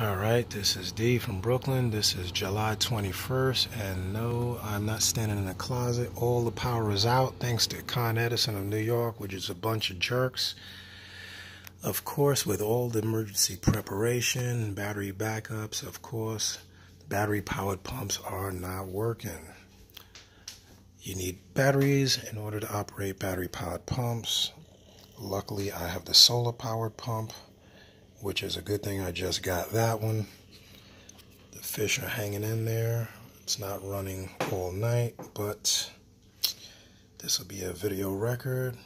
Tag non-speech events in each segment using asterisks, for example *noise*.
All right, this is Dee from Brooklyn. This is July 21st, and no, I'm not standing in a closet. All the power is out thanks to Con Edison of New York, which is a bunch of jerks. Of course, with all the emergency preparation, battery backups, of course, battery powered pumps are not working. You need batteries in order to operate battery powered pumps. Luckily, I have the solar powered pump which is a good thing I just got that one. The fish are hanging in there. It's not running all night, but this will be a video record.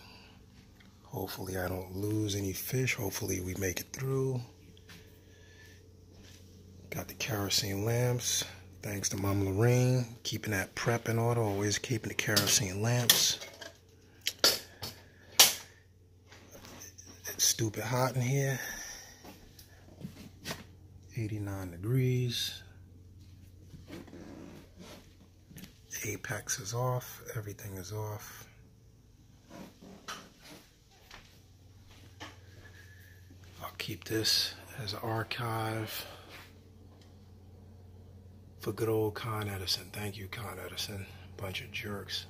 Hopefully I don't lose any fish. Hopefully we make it through. Got the kerosene lamps. Thanks to Mom Lorraine, keeping that prep in order, always keeping the kerosene lamps. It's stupid hot in here. 89 degrees. Apex is off, everything is off. I'll keep this as an archive for good old Con Edison. Thank you, Con Edison. Bunch of jerks.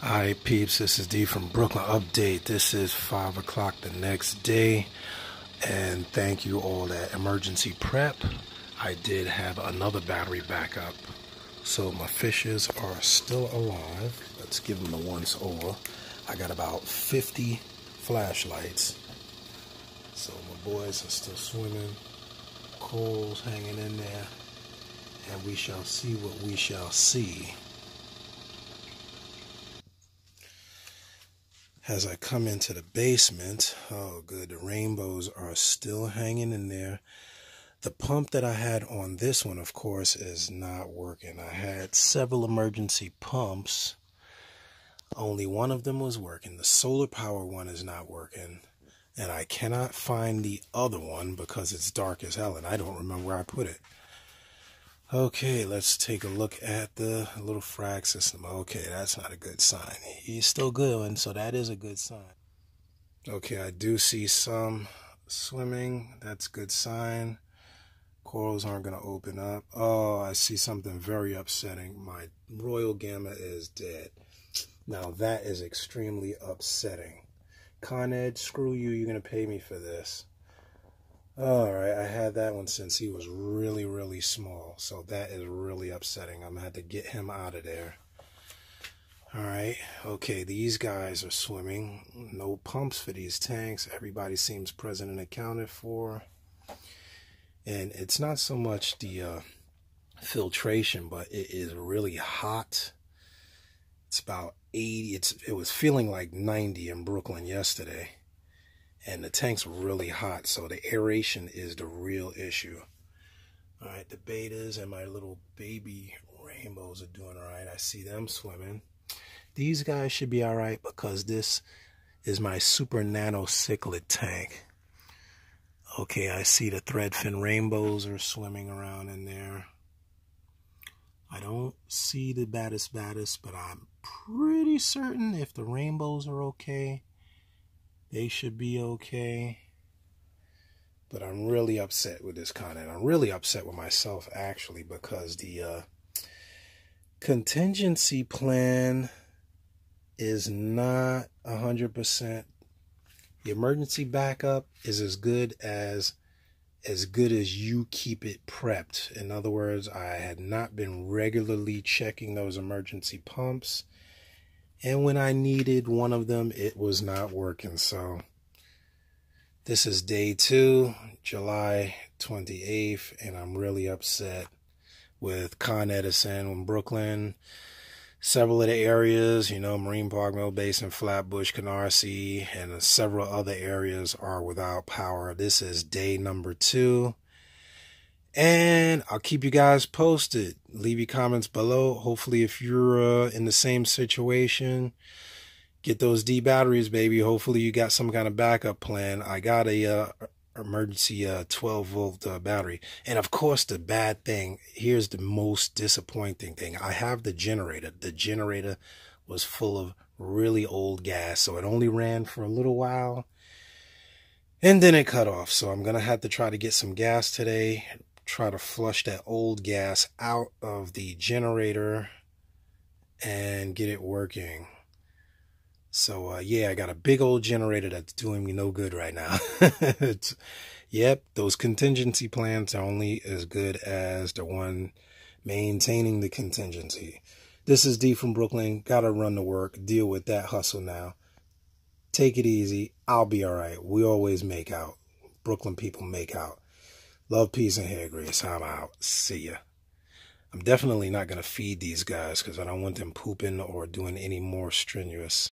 Hi, peeps. This is Dee from Brooklyn Update. This is 5 o'clock the next day and thank you all that emergency prep. I did have another battery backup. So my fishes are still alive. Let's give them a once over. I got about 50 flashlights. So my boys are still swimming. Corals hanging in there. And we shall see what we shall see. As I come into the basement, oh good, the rainbows are still hanging in there. The pump that I had on this one, of course, is not working. I had several emergency pumps. Only one of them was working. The solar power one is not working. And I cannot find the other one because it's dark as hell and I don't remember where I put it. Okay, let's take a look at the little frag system. Okay, that's not a good sign. He's still good, and so that is a good sign. Okay, I do see some swimming. That's good sign. Corals aren't going to open up. Oh, I see something very upsetting. My royal gramma is dead. Now, that is extremely upsetting. Con Ed, screw you. You're going to pay me for this. All right, I had that one since he was really, really small. So that is really upsetting. I'm going to have to get him out of there. All right, okay, these guys are swimming. No pumps for these tanks. Everybody seems present and accounted for. And it's not so much the uh, filtration, but it is really hot. It's about 80. It's It was feeling like 90 in Brooklyn yesterday and the tank's really hot so the aeration is the real issue. All right the bettas and my little baby rainbows are doing all right. I see them swimming. These guys should be all right because this is my super nano cichlid tank. Okay i see the threadfin rainbows are swimming around in there. I don't see the badis badis, but I'm pretty certain if the rainbows are okay, they should be okay. But I'm really upset with this Con Ed. I'm really upset with myself actually because the uh, contingency plan is not 100%. The emergency backup is as good as as good as you keep it prepped. In other words, I had not been regularly checking those emergency pumps and when I needed one of them, it was not working. So this is day two, July 28th, and I'm really upset with Con Edison in Brooklyn. Several of the areas, you know, Marine Park, Mill Basin, Flatbush, Canarsie, and several other areas are without power. This is day number two. And I'll keep you guys posted. Leave your comments below. Hopefully, if you're uh, in the same situation, get those D batteries, baby. Hopefully, you got some kind of backup plan. I got a uh, emergency uh, 12 volt uh, battery. And of course, the bad thing here's the most disappointing thing I have the generator. The generator was full of really old gas, so it only ran for a little while And then it cut off. So I'm going to have to try to get some gas today, try to flush that old gas out of the generator and get it working. So uh, yeah, I got a big old generator that's doing me no good right now. *laughs* yep, those contingency plans are only as good as the one maintaining the contingency. This is Dee from Brooklyn. Gotta run the work, deal with that hustle now. Take it easy. I'll be all right. We always make out. Brooklyn people make out. Love, peace, and hair grease. I'm out. See ya. I'm definitely not going to feed these guys because I don't want them pooping or doing any more strenuous